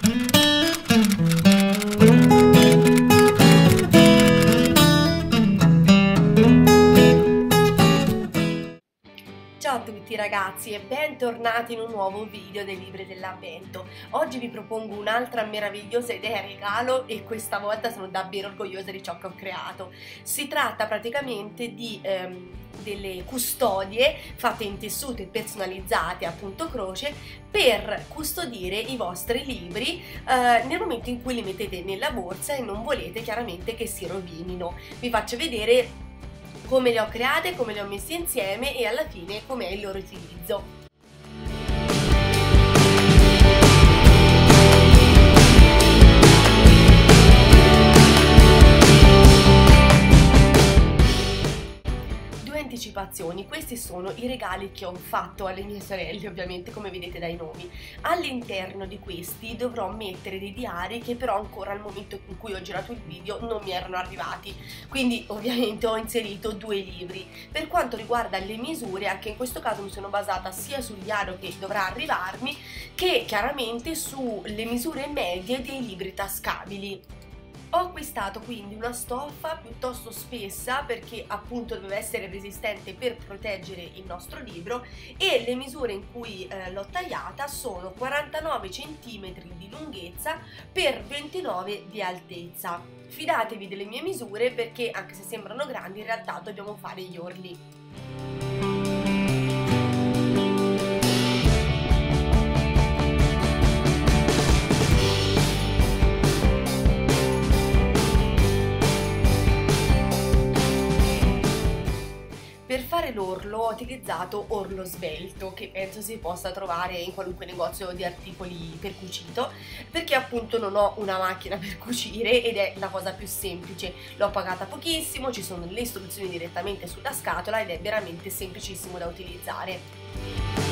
Thank you. Ragazzi e bentornati in un nuovo video dei libri dell'avvento. Oggi vi propongo un'altra meravigliosa idea regalo e questa volta sono davvero orgogliosa di ciò che ho creato. Si tratta praticamente di ehm, delle custodie fatte in tessuto e personalizzate a punto croce per custodire i vostri libri eh, nel momento in cui li mettete nella borsa e non volete chiaramente che si rovinino. Vi faccio vedere come le ho create, come le ho messe insieme e alla fine com'è il loro utilizzo. Anticipazioni, questi sono i regali che ho fatto alle mie sorelle ovviamente come vedete dai nomi. All'interno di questi dovrò mettere dei diari che però ancora al momento in cui ho girato il video non mi erano arrivati, quindi ovviamente ho inserito due libri. Per quanto riguarda le misure, anche in questo caso mi sono basata sia sul diario che dovrà arrivarmi che chiaramente sulle misure medie dei libri tascabili. Ho acquistato quindi una stoffa piuttosto spessa perché appunto doveva essere resistente per proteggere il nostro libro e le misure in cui eh, l'ho tagliata sono 49 cm di lunghezza per 29 di altezza. Fidatevi delle mie misure perché anche se sembrano grandi in realtà dobbiamo fare gli orli. Utilizzato orlo svelto che penso si possa trovare in qualunque negozio di articoli per cucito perché appunto non ho una macchina per cucire ed è la cosa più semplice. L'ho pagata pochissimo ci sono le istruzioni direttamente sulla scatola ed è veramente semplicissimo da utilizzare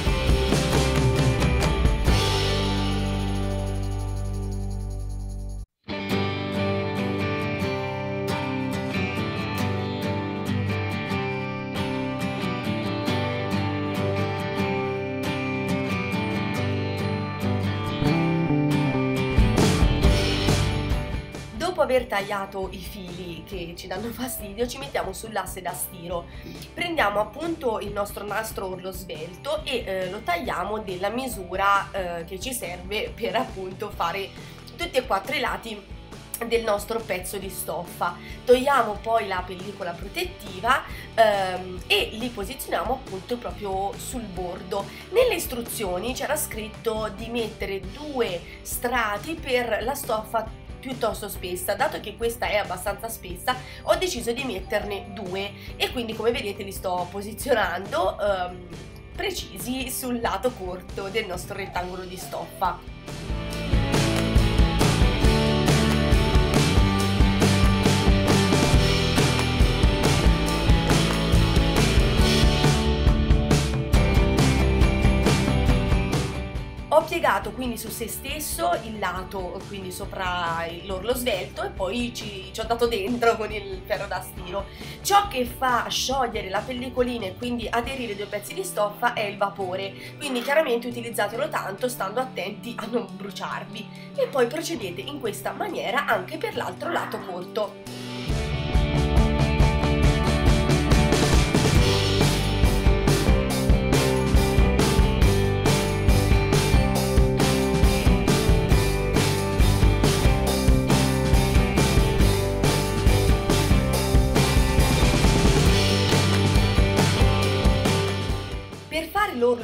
aver tagliato i fili che ci danno fastidio ci mettiamo sull'asse da stiro. Prendiamo appunto il nostro nastro orlo svelto e eh, lo tagliamo della misura eh, che ci serve per appunto fare tutti e quattro i lati del nostro pezzo di stoffa. Togliamo poi la pellicola protettiva ehm, e li posizioniamo appunto proprio sul bordo. Nelle istruzioni c'era scritto di mettere due strati per la stoffa piuttosto spessa. Dato che questa è abbastanza spessa ho deciso di metterne due. E quindi come vedete li sto posizionando um, precisi sul lato corto del nostro rettangolo di stoffa piegato quindi su se stesso il lato quindi sopra l'orlo svelto e poi ci, ci, ho dato dentro con il ferro da stiro. Ciò che fa sciogliere la pellicolina e quindi aderire due pezzi di stoffa è il vapore. Quindi chiaramente utilizzatelo tanto stando attenti a non bruciarvi. E poi procedete in questa maniera anche per l'altro lato corto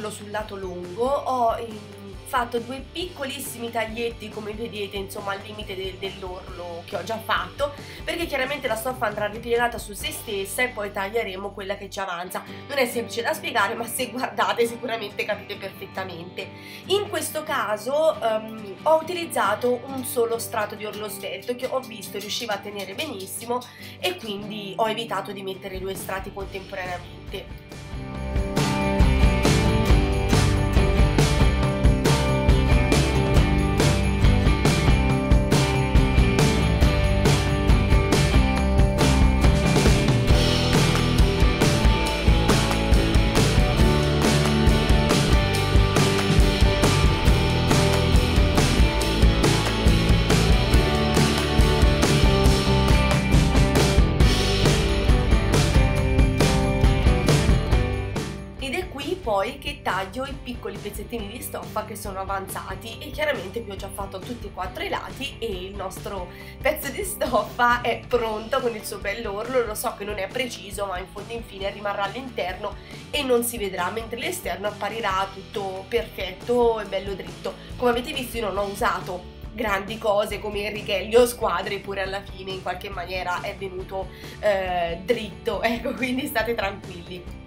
l'orlo sul lato lungo ho fatto due piccolissimi taglietti come vedete insomma al limite de dell'orlo che ho già fatto perché chiaramente la stoffa andrà ripiegata su se stessa e poi taglieremo quella che ci avanza. Non è semplice da spiegare ma se guardate sicuramente capite perfettamente. In questo caso um, ho utilizzato un solo strato di orlo svelto che ho visto riusciva a tenere benissimo e quindi ho evitato di mettere due strati contemporaneamente taglio i piccoli pezzettini di stoffa che sono avanzati. E chiaramente vi ho già fatto tutti e quattro i lati e il nostro pezzo di stoffa è pronto con il suo bell'orlo, lo so che non è preciso ma in fondo infine rimarrà all'interno e non si vedrà mentre l'esterno apparirà tutto perfetto e bello dritto. Come avete visto io non ho usato grandi cose come il righelli o squadre pure alla fine in qualche maniera è venuto eh, dritto. Ecco quindi state tranquilli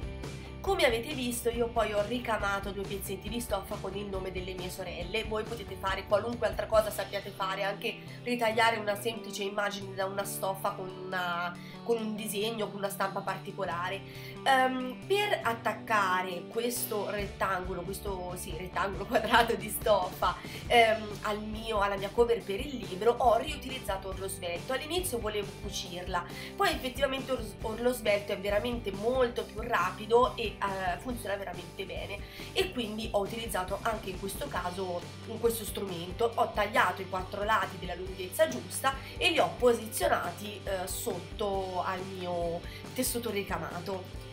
come avete visto io poi ho ricamato due pezzetti di stoffa con il nome delle mie sorelle, voi potete fare qualunque altra cosa sappiate fare, anche ritagliare una semplice immagine da una stoffa con, una, con un disegno, con una stampa particolare. Um, per attaccare questo rettangolo, questo sì, rettangolo quadrato di stoffa um, al mio, alla mia cover per il libro ho riutilizzato orlo svelto, all'inizio volevo cucirla, poi effettivamente orlo svelto è veramente molto più rapido e eh, funziona veramente bene. E quindi ho utilizzato anche in questo caso in questo strumento ho tagliato i quattro lati della lunghezza giusta e li ho posizionati eh, sotto al mio tessuto ricamato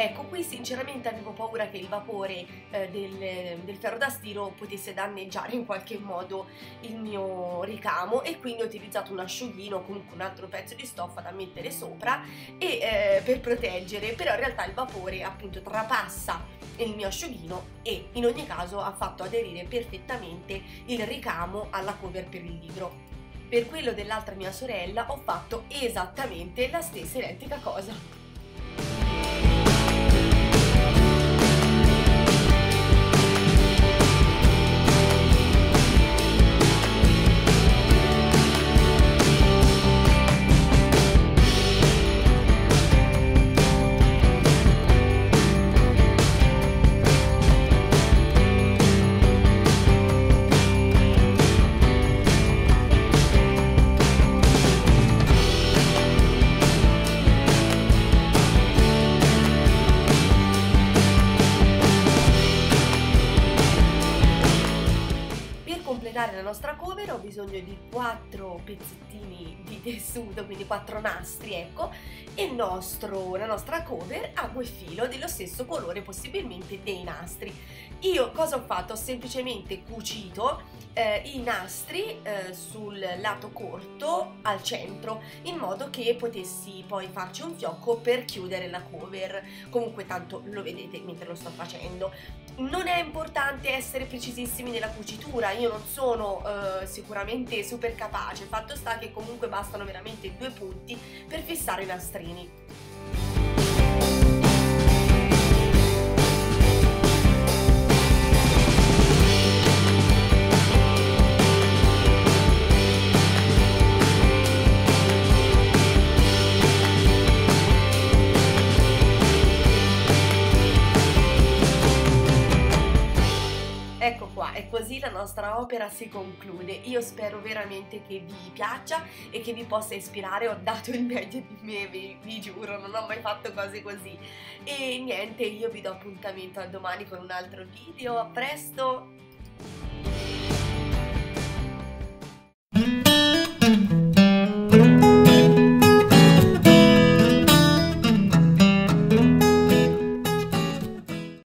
Ecco, qui sinceramente avevo paura che il vapore eh, del, del, ferro da stiro potesse danneggiare in qualche modo il mio ricamo e quindi ho utilizzato un asciughino, comunque un altro pezzo di stoffa da mettere sopra e, eh, per proteggere, però in realtà il vapore appunto trapassa il mio asciughino e in ogni caso ha fatto aderire perfettamente il ricamo alla cover per il libro. Per quello dell'altra mia sorella ho fatto esattamente la stessa identica cosa. Cover ho bisogno di quattro pezzettini di tessuto, quindi quattro nastri, ecco, e nostro, la nostra cover ha quel filo dello stesso colore, possibilmente dei nastri. Io cosa ho fatto? Ho semplicemente cucito eh, i nastri eh, sul lato corto al centro in modo che potessi poi farci un fiocco per chiudere la cover comunque tanto lo vedete mentre lo sto facendo non è importante essere precisissimi nella cucitura io non sono eh, sicuramente super capace fatto sta che comunque bastano veramente due punti per fissare i nastrini così la nostra opera si conclude. Io spero veramente che vi piaccia e che vi possa ispirare. Ho dato il meglio di me, vi, vi giuro, non ho mai fatto cose così. E niente, io vi do appuntamento a domani con un altro video. A presto!